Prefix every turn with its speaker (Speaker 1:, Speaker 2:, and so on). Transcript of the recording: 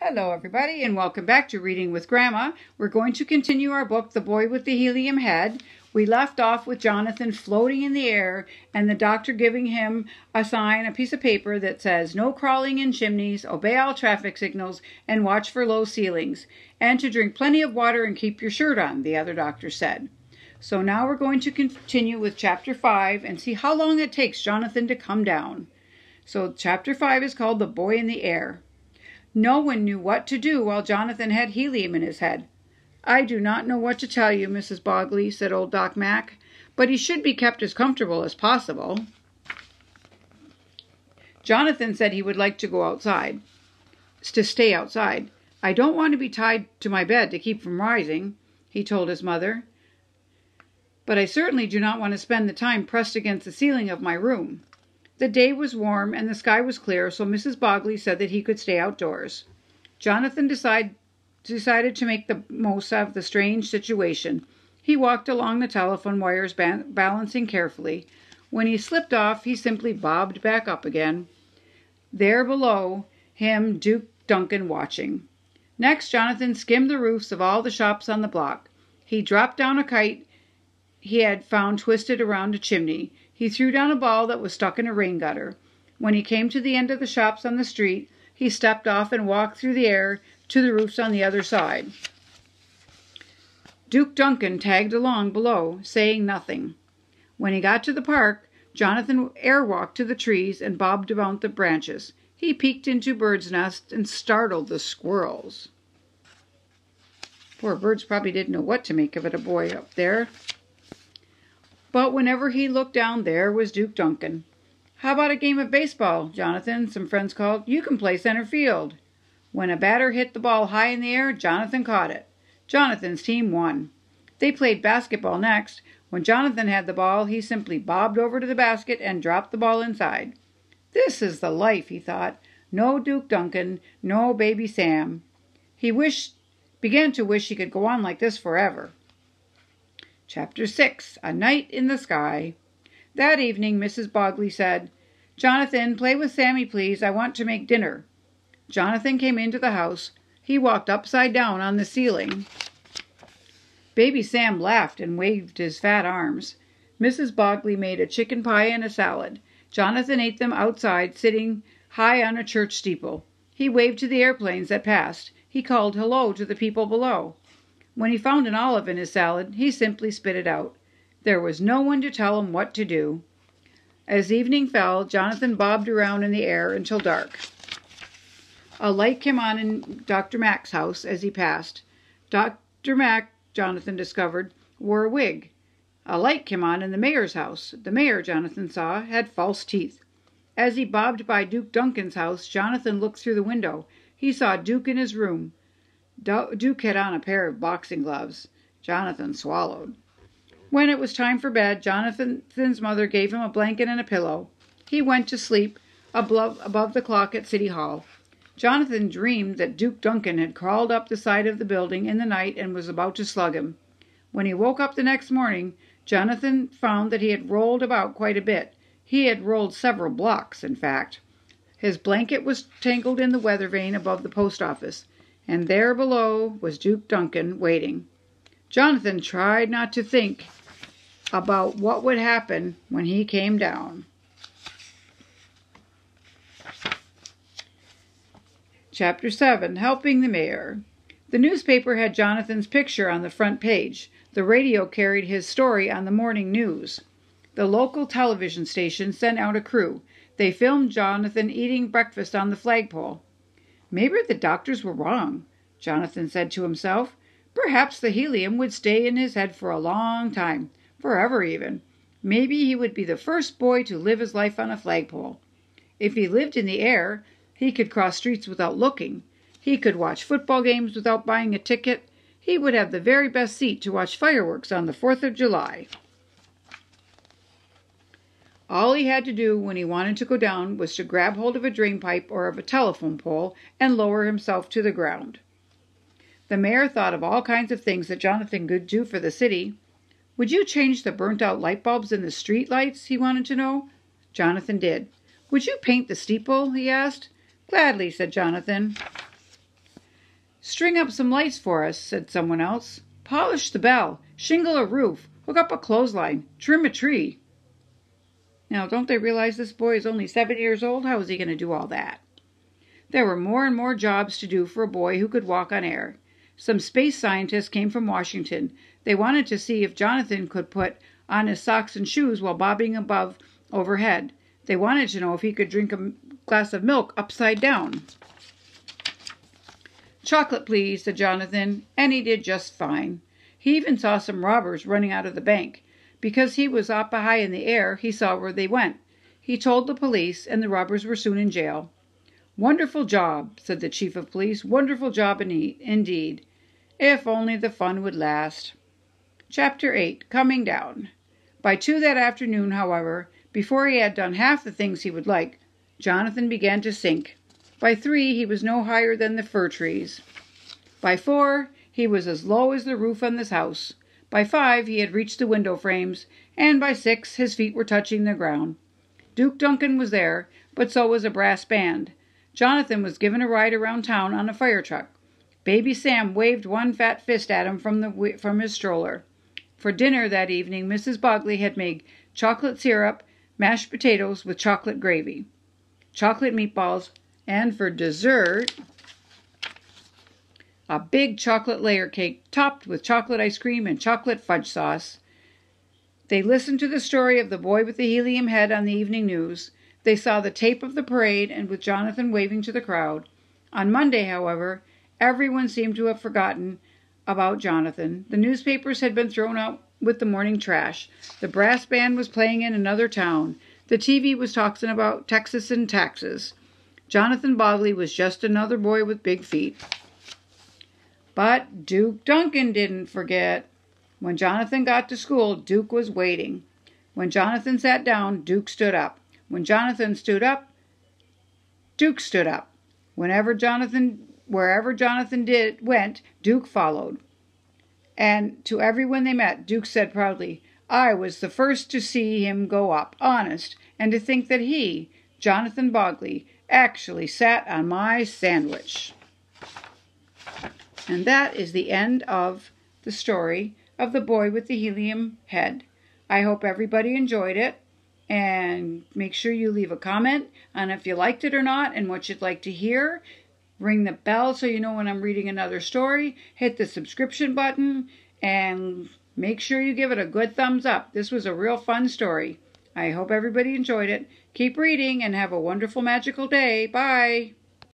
Speaker 1: Hello, everybody, and welcome back to Reading with Grandma. We're going to continue our book, The Boy with the Helium Head. We left off with Jonathan floating in the air and the doctor giving him a sign, a piece of paper that says, No crawling in chimneys, obey all traffic signals, and watch for low ceilings, and to drink plenty of water and keep your shirt on, the other doctor said. So now we're going to continue with chapter 5 and see how long it takes Jonathan to come down. So, chapter 5 is called The Boy in the Air. No one knew what to do while Jonathan had helium in his head. I do not know what to tell you, Mrs. Bogley, said old Doc Mack, but he should be kept as comfortable as possible. Jonathan said he would like to go outside, to stay outside. I don't want to be tied to my bed to keep from rising, he told his mother. But I certainly do not want to spend the time pressed against the ceiling of my room. The day was warm and the sky was clear, so Mrs. Bogley said that he could stay outdoors. Jonathan decide, decided to make the most of the strange situation. He walked along the telephone wires, ba- balancing carefully. When he slipped off, he simply bobbed back up again. There below him, Duke Duncan watching. Next, Jonathan skimmed the roofs of all the shops on the block. He dropped down a kite he had found twisted around a chimney. He threw down a ball that was stuck in a rain gutter. When he came to the end of the shops on the street, he stepped off and walked through the air to the roofs on the other side. Duke Duncan tagged along below, saying nothing. When he got to the park, Jonathan airwalked to the trees and bobbed about the branches. He peeked into birds' nests and startled the squirrels. Poor birds probably didn't know what to make of it, a boy up there. But whenever he looked down, there was Duke Duncan. How about a game of baseball, Jonathan? Some friends called. You can play center field. When a batter hit the ball high in the air, Jonathan caught it. Jonathan's team won. They played basketball next. When Jonathan had the ball, he simply bobbed over to the basket and dropped the ball inside. This is the life, he thought. No Duke Duncan, no baby Sam. He wished, began to wish he could go on like this forever. Chapter 6 A Night in the Sky. That evening, Mrs. Bogley said, Jonathan, play with Sammy, please. I want to make dinner. Jonathan came into the house. He walked upside down on the ceiling. Baby Sam laughed and waved his fat arms. Mrs. Bogley made a chicken pie and a salad. Jonathan ate them outside, sitting high on a church steeple. He waved to the airplanes that passed. He called hello to the people below. When he found an olive in his salad, he simply spit it out. There was no one to tell him what to do. As evening fell, Jonathan bobbed around in the air until dark. A light came on in Dr. Mack's house as he passed. Dr. Mack, Jonathan discovered, wore a wig. A light came on in the mayor's house. The mayor, Jonathan saw, had false teeth. As he bobbed by Duke Duncan's house, Jonathan looked through the window. He saw Duke in his room. Duke had on a pair of boxing gloves. Jonathan swallowed. When it was time for bed, Jonathan's mother gave him a blanket and a pillow. He went to sleep above, above the clock at City Hall. Jonathan dreamed that Duke Duncan had crawled up the side of the building in the night and was about to slug him. When he woke up the next morning, Jonathan found that he had rolled about quite a bit. He had rolled several blocks, in fact. His blanket was tangled in the weather vane above the post office and there below was Duke Duncan waiting. Jonathan tried not to think about what would happen when he came down. Chapter 7 Helping the Mayor. The newspaper had Jonathan's picture on the front page. The radio carried his story on the morning news. The local television station sent out a crew. They filmed Jonathan eating breakfast on the flagpole. Maybe the doctors were wrong, Jonathan said to himself. Perhaps the helium would stay in his head for a long time, forever even. Maybe he would be the first boy to live his life on a flagpole. If he lived in the air, he could cross streets without looking. He could watch football games without buying a ticket. He would have the very best seat to watch fireworks on the 4th of July. All he had to do when he wanted to go down was to grab hold of a drain pipe or of a telephone pole and lower himself to the ground. The mayor thought of all kinds of things that Jonathan could do for the city. Would you change the burnt out light bulbs in the street lights? he wanted to know. Jonathan did. Would you paint the steeple? he asked. Gladly, said Jonathan. String up some lights for us, said someone else. Polish the bell, shingle a roof, hook up a clothesline, trim a tree. Now, don't they realize this boy is only seven years old? How is he going to do all that? There were more and more jobs to do for a boy who could walk on air. Some space scientists came from Washington. They wanted to see if Jonathan could put on his socks and shoes while bobbing above overhead. They wanted to know if he could drink a glass of milk upside down. Chocolate, please, said Jonathan, and he did just fine. He even saw some robbers running out of the bank. Because he was up high in the air, he saw where they went. He told the police, and the robbers were soon in jail. Wonderful job, said the chief of police. Wonderful job indeed. If only the fun would last. Chapter 8 Coming Down. By two that afternoon, however, before he had done half the things he would like, Jonathan began to sink. By three he was no higher than the fir trees. By four he was as low as the roof on this house. By five he had reached the window frames, and by six his feet were touching the ground. Duke Duncan was there, but so was a brass band. Jonathan was given a ride around town on a fire truck. Baby Sam waved one fat fist at him from the from his stroller. For dinner that evening Mrs. Bogley had made chocolate syrup, mashed potatoes with chocolate gravy, chocolate meatballs, and for dessert, a big chocolate layer cake topped with chocolate ice cream and chocolate fudge sauce. They listened to the story of the boy with the helium head on the evening news. They saw the tape of the parade and with Jonathan waving to the crowd. On Monday, however, everyone seemed to have forgotten about Jonathan. The newspapers had been thrown out with the morning trash. The brass band was playing in another town. The TV was talking about Texas and taxes. Jonathan Bogley was just another boy with big feet. But Duke Duncan didn't forget. When Jonathan got to school, Duke was waiting. When Jonathan sat down, Duke stood up. When Jonathan stood up, Duke stood up. Whenever Jonathan wherever Jonathan did went, Duke followed. And to everyone they met, Duke said proudly, I was the first to see him go up, honest, and to think that he, Jonathan Bogley, actually sat on my sandwich. And that is the end of the story of the boy with the helium head. I hope everybody enjoyed it. And make sure you leave a comment on if you liked it or not and what you'd like to hear. Ring the bell so you know when I'm reading another story. Hit the subscription button and make sure you give it a good thumbs up. This was a real fun story. I hope everybody enjoyed it. Keep reading and have a wonderful magical day. Bye.